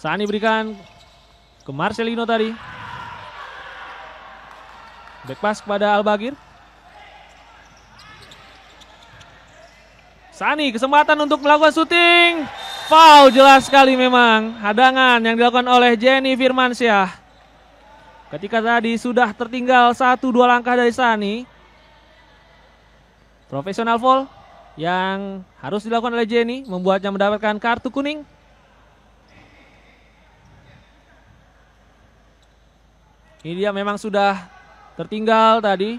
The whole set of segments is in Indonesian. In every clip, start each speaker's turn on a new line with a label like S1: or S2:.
S1: Sani berikan ke Marcelino tadi. Back pass kepada Albagir. Sani kesempatan untuk melakukan syuting. Foul jelas sekali memang. Hadangan yang dilakukan oleh Jenny Firmansyah. Ketika tadi sudah tertinggal satu dua langkah dari Sani. Profesional foul yang harus dilakukan oleh Jenny membuatnya mendapatkan kartu kuning. Ini dia memang sudah tertinggal tadi.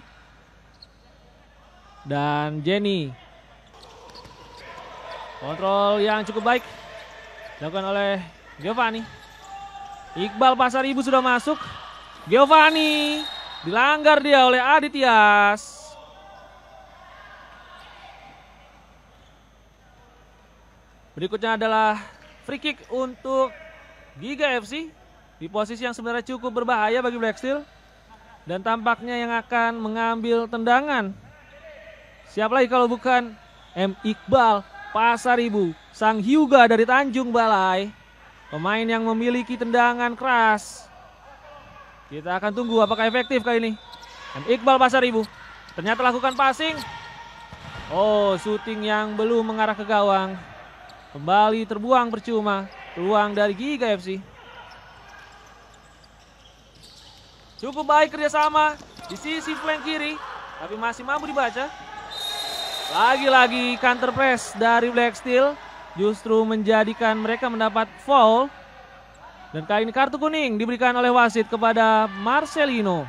S1: Dan Jenny kontrol yang cukup baik dilakukan oleh Giovanni. Iqbal Pasar Ibu sudah masuk. Giovanni dilanggar dia oleh Adityas. Berikutnya adalah free kick untuk Giga FC di posisi yang sebenarnya cukup berbahaya bagi Black Steel dan tampaknya yang akan mengambil tendangan. Siapa lagi kalau bukan M Iqbal Pasaribu, sang Hyuga dari Tanjung Balai. Pemain yang memiliki tendangan keras. Kita akan tunggu apakah efektif kali ini. M Iqbal Pasaribu ternyata lakukan passing. Oh, syuting yang belum mengarah ke gawang. Kembali terbuang percuma. Peluang dari Giga FC. Cukup baik kerjasama di sisi flank kiri. Tapi masih mampu dibaca. Lagi-lagi counter press dari Black Steel. Justru menjadikan mereka mendapat foul. Dan kali ini kartu kuning diberikan oleh wasit kepada Marcelino.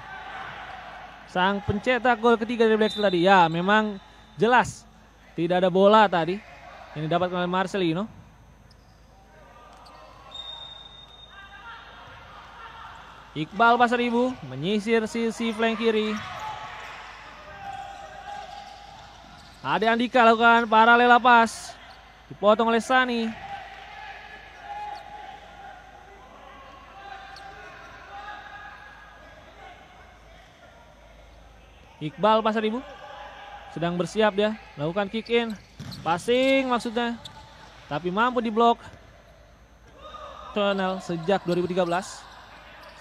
S1: Sang pencetak gol ketiga dari Black Steel tadi. Ya memang jelas tidak ada bola tadi. Yang didapatkan oleh Marcelino. Iqbal Pasaribu menyisir sisi flank kiri. Ade Andika lakukan paralel pas. Dipotong oleh Sani. Iqbal Pasaribu sedang bersiap dia melakukan kick in. Passing maksudnya. Tapi mampu diblok. Tunnel sejak 2013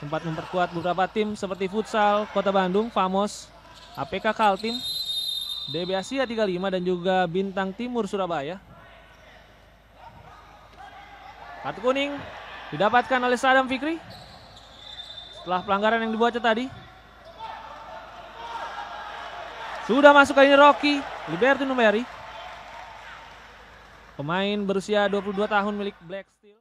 S1: sempat memperkuat beberapa tim seperti futsal Kota Bandung, Famos, APK Kaltim, DB Asia 35 dan juga Bintang Timur Surabaya. Kartu kuning didapatkan oleh Sadam Fikri setelah pelanggaran yang dibuatnya tadi. Sudah masuk kali ini Rocky Liberty Numeri. Pemain berusia 22 tahun milik Black Steel.